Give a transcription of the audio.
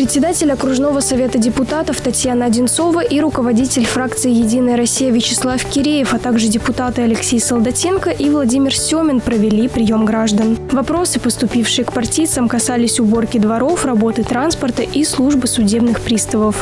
Председатель окружного совета депутатов Татьяна Одинцова и руководитель фракции «Единая Россия» Вячеслав Киреев, а также депутаты Алексей Солдатенко и Владимир Семин провели прием граждан. Вопросы, поступившие к партийцам, касались уборки дворов, работы транспорта и службы судебных приставов.